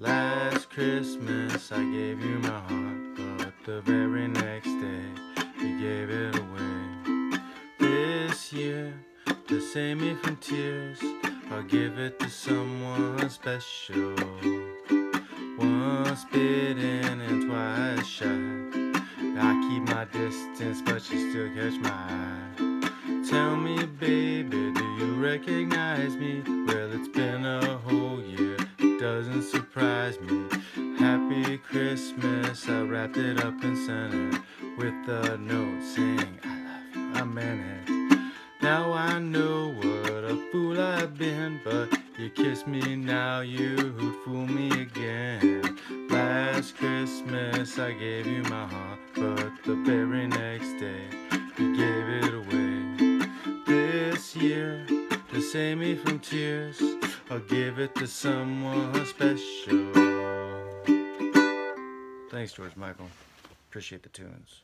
Last Christmas I gave you my heart, but the very next day you gave it away. This year, to save me from tears, I'll give it to someone special. Once bitten and twice shy. I keep my distance, but you still catch my eye. Tell me, baby, do you recognize me? Well, it's been a whole year, Christmas, I wrapped it up and sent it with a note saying, I love you, I meant it. Now I know what a fool I've been, but you kiss me now, you'd fool me again. Last Christmas I gave you my heart, but the very next day you gave it away. This year, to save me from tears, I'll give it to someone special. Thanks, George Michael. Appreciate the tunes.